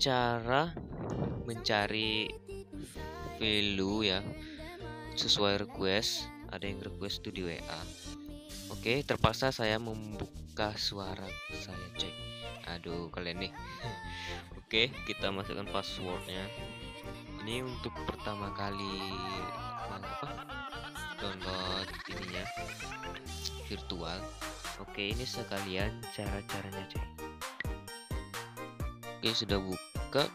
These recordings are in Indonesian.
cara mencari value ya sesuai request ada yang request tuh di WA oke terpaksa saya membuka suara saya cek. Aduh kalian nih oke kita masukkan passwordnya. Ini untuk pertama kali apa download ininya virtual. Oke ini sekalian cara-caranya cuy. Oke sudah buka.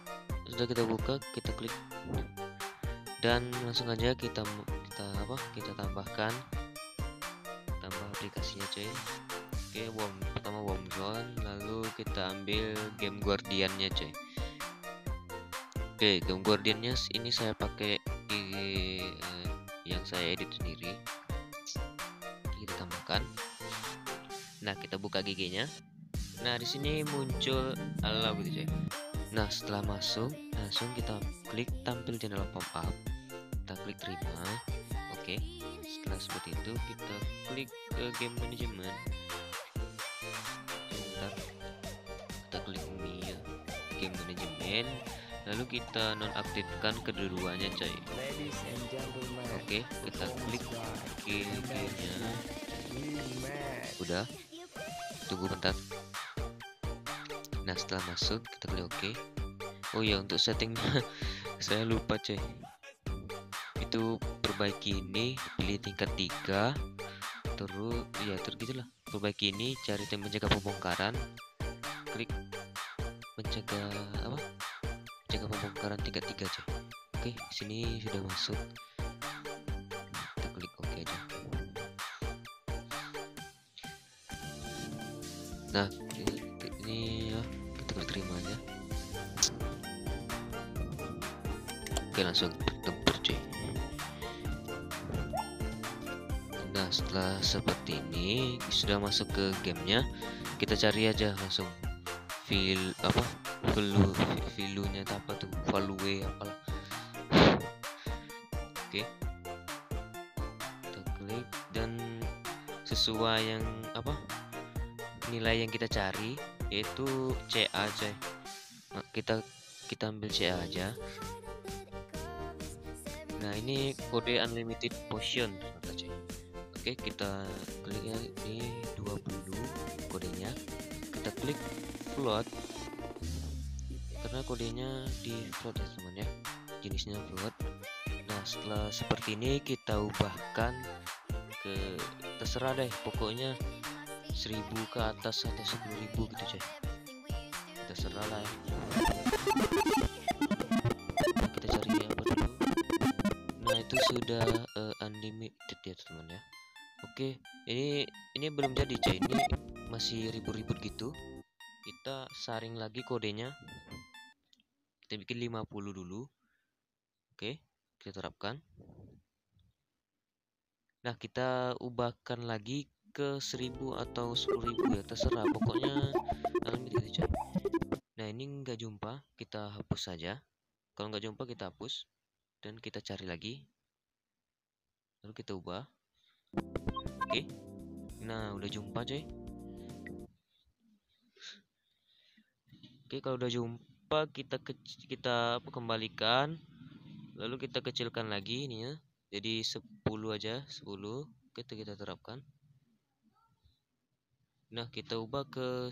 Sudah kita buka kita klik. Dan langsung aja kita kita apa kita tambahkan. Tambah aplikasinya cuy. Oke warm pertama warm zone lalu kita ambil game guardiannya cuy oke game guardiannya ini saya pakai eh, yang saya edit sendiri. Kita tambahkan. Nah kita buka GG-nya nah di sini muncul halo gitu nah setelah masuk langsung kita klik tampil di dalam pop up kita klik terima. Oke setelah seperti itu kita klik ke game management. Kita klik ya. game management lalu kita nonaktifkan kedua-duanya coy. Oke kita klik rematch. udah. Tunggu bentar. Nah setelah masuk kita klik oke. Oh ya untuk settingnya saya lupa cuy itu perbaiki ini pilih tingkat 3 terus ya terus gitulah. Perbaiki ini cari tim mencegah pembongkaran. Klik mencegah apa mencegah pembongkaran tingkat 3 cuy oke sini sudah masuk. Kita klik oke aja. Nah ini, ini ya kita klik terima aja. Oke langsung tempur cuy. Nah setelah seperti ini sudah masuk ke gamenya. Kita cari aja langsung feel apa value value nya apa tuh? Value apalah. Oke. Kita klik dan sesuai yang apa? Nilai yang kita cari yaitu CA aja Nah, kita kita ambil CA aja. Nah ini kode unlimited potion oke kita klik ini 20 kodenya. Kita klik float karena kodenya di float ya teman ya. Jenisnya float nah setelah seperti ini kita ubahkan ke terserah deh pokoknya 1000 ke atas atau 10.000 gitu coy terserah lah ya. Kita cari apa dulu nah itu sudah eh, unlimited ya teman ya. Oke ini ini belum jadi coy ini masih ribut-ribut gitu. Kita saring lagi kodenya kita bikin 50 dulu. Oke kita terapkan. Nah kita ubahkan lagi ke 1000 atau 10.000 ya terserah. Pokoknya nah ini nggak jumpa kita hapus saja. Kalau nggak jumpa kita hapus. Dan kita cari lagi. Lalu kita ubah. Oke. Nah udah jumpa coy. Oke kalau udah jumpa kita kec- kita apa, kembalikan lalu kita kecilkan lagi ini ya jadi 10 aja 10 kita kita terapkan. Nah kita ubah ke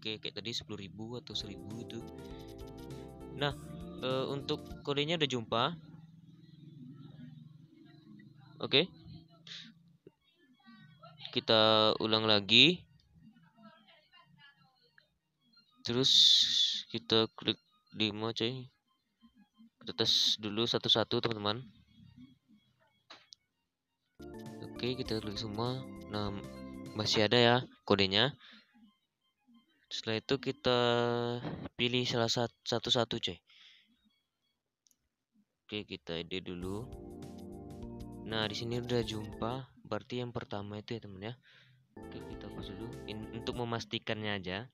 kayak kayak tadi 10.000 atau 1000 itu nah eh, untuk kodenya udah jumpa. Oke. Kita ulang lagi terus kita klik demo coy. Kita tes dulu satu-satu teman-teman. Oke kita klik semua. Nah masih ada ya kodenya. Setelah itu kita pilih salah sat- satu-satu coy. Oke kita edit dulu. Nah di sini udah jumpa. Berarti yang pertama itu ya teman ya. Oke kita hapus dulu. In- untuk memastikannya aja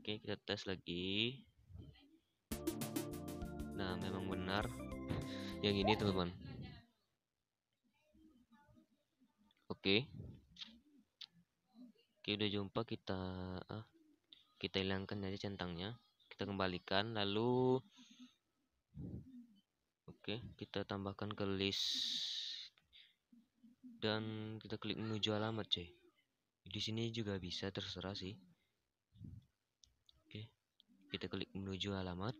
oke kita tes lagi. Nah memang benar. Yang ini teman-teman. Oke. Oke udah jumpa kita ah, kita hilangkan aja centangnya. Kita kembalikan lalu oke kita tambahkan ke list. Dan kita klik menuju alamat cuy. Di sini juga bisa terserah sih kita klik menuju alamat.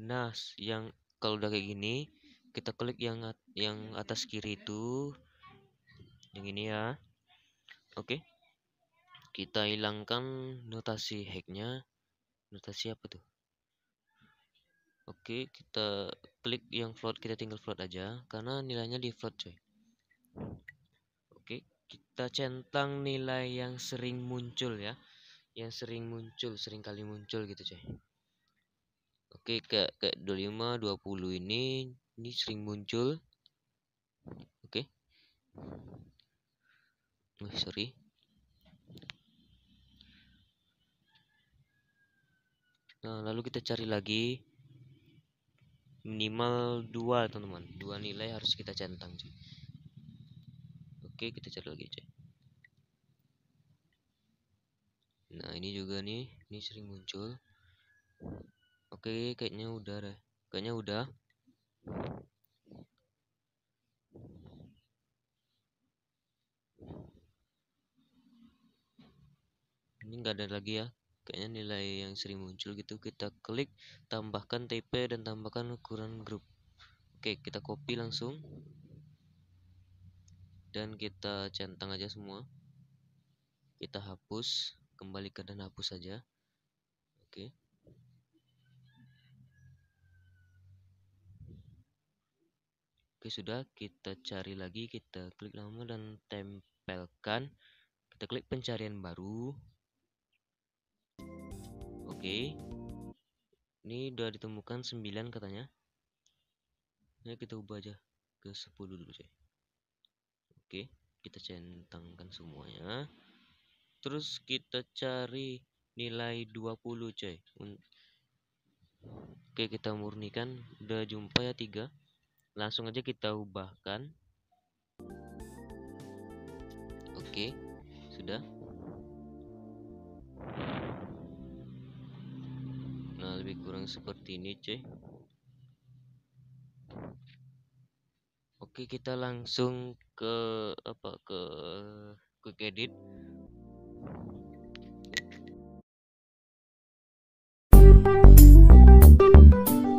Nah yang kalau udah kayak gini kita klik yang yang atas kiri itu. Yang ini ya. Oke. Kita hilangkan notasi hacknya. Notasi apa tuh? Oke kita klik yang float kita tinggal float aja karena nilainya di float coy. Oke kita centang nilai yang sering muncul ya yang sering muncul sering kali muncul gitu coy oke kayak kayak 25 20 ini ini sering muncul. Oke. Oh, sorry. Nah lalu kita cari lagi. Minimal dua teman-teman. Dua nilai harus kita centang cuy oke kita cari lagi cuy nah ini juga nih ini sering muncul. Oke kayaknya udah deh. Kayaknya udah. Ini enggak ada lagi ya. Kayaknya nilai yang sering muncul gitu. Kita klik tambahkan TP dan tambahkan ukuran grup. Oke kita copy langsung. Dan kita centang aja semua. Kita hapus kembalikan dan hapus saja oke Oke sudah kita cari lagi kita klik nama dan tempelkan kita klik pencarian baru Oke. Ini udah ditemukan 9 katanya. Ya kita ubah aja ke 10 dulu, coy. Oke, kita centangkan semuanya. Terus kita cari nilai 20, coy. Oke, kita murnikan. Udah jumpa ya 3. Langsung aja kita ubahkan. Oke, sudah. lebih kurang seperti ini cuy oke kita langsung ke apa ke quick edit Música